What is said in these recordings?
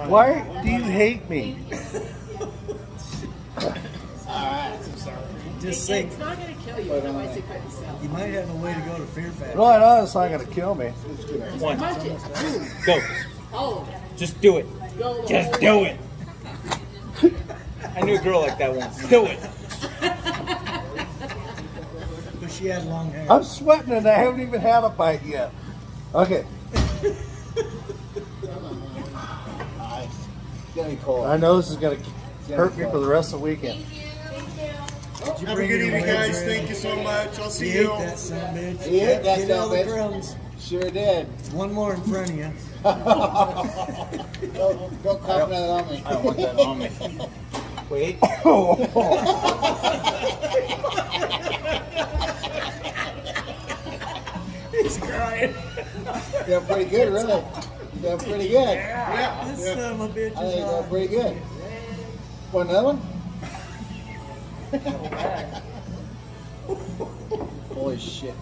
fine. Why do you hate me? I'm sorry. Just say It's not gonna kill you, otherwise it couldn't sell. you might have a way to go to Fear Factory. No, I know it's not gonna kill me. One. Munch. Go. All of it. Just do it. Go Just do it. I knew a girl like that once. Do it. But she had long hair. I'm sweating and I haven't even had a bite yet. Okay, It's gonna be cold. I know this is gonna hurt me for the rest of the weekend. Did you Have a good evening, guys. Ray? Thank you so much. I'll see ate you. that son of a bitch. He ate Get- that get son all of a the bitch. crumbs. Sure did. One more in front of you. Don't, don't another on me. I don't want that on me. Wait. He's crying. You're pretty good, really. You're pretty good. Yeah. This yeah. son of a bitch I is think you're pretty good. Want another one? Holy shit.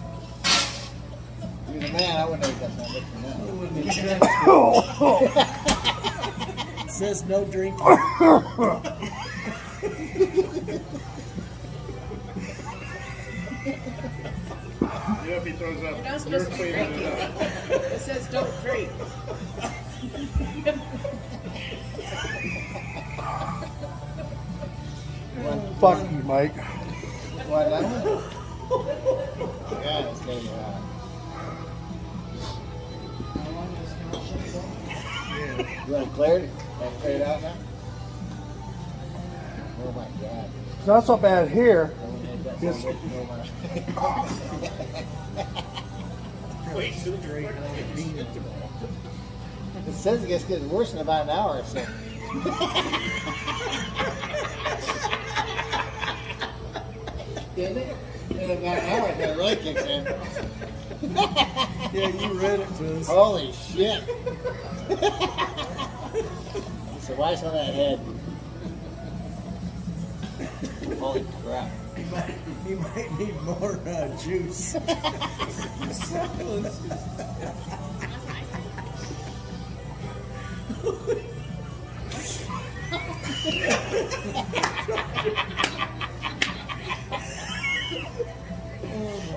You're the man. I wouldn't have got that much for now. Says no drinking. Yeah, if he throws up. You're not supposed to be cleaning drinking. it up. Says. Fuck you, Mike. What? Yeah, it's hot. You want to clear now? Oh my god. It's not so bad here. Wait, drink. It says it gets getting worse in about an hour or so. Didn't it? In about an hour, it really kicks in. Yeah, you read it to us. Holy shit. so why's on that head? Holy crap. You might, you might need more uh, juice.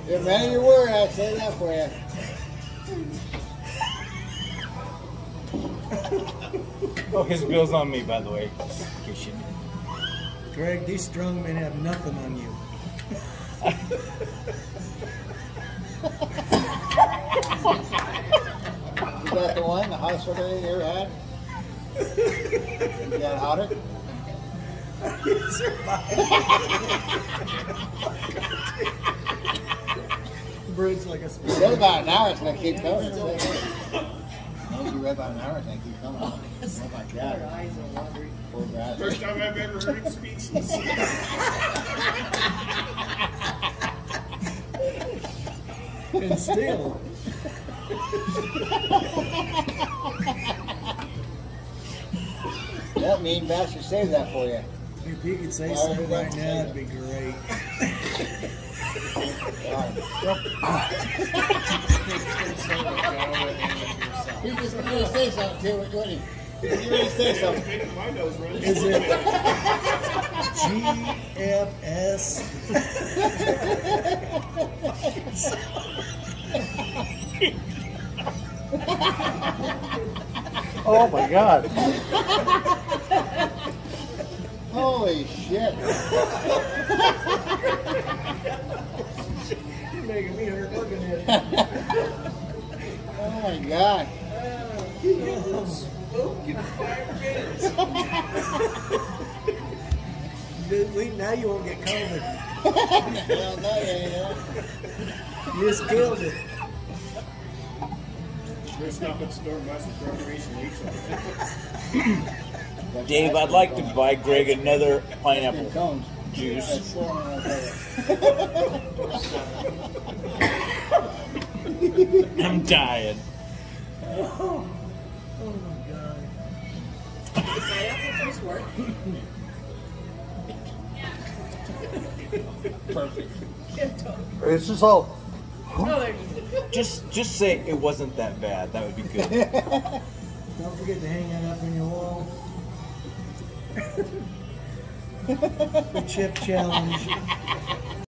You're man of your word, I say that for you. Oh, his bill's on me, by the way. Greg, these strong men have nothing on you. You got the one, the hottest one you ever had? You got hotter? Briggs like a You spider. said about an hour, it's gonna keep coming. As long as you read about an hour, it's gonna keep coming. Oh my Your god. eyes are watery. Poor guy. First time I've ever heard him speak. And still, That mean bastard saved that for you. If you could say something right now, it'd be great. He just wanted to say something too, wouldn't he? He just wanted to say something. My nose run. Is it GFS? Oh my god. Holy shit. You're making me hurt looking at it. Oh my god. At least now you won't get COVID. Hell no, you ain't, huh? You just killed it. First stop at the store, buy some preparation H. Dave, I'd like to buy Greg another pineapple juice. That's four on. I'm dying. Oh my god. Pineapple juice work. It's just all. There you go. Just, just say it wasn't that bad. That would be good. Don't forget to hang that up on your wall. The chip challenge.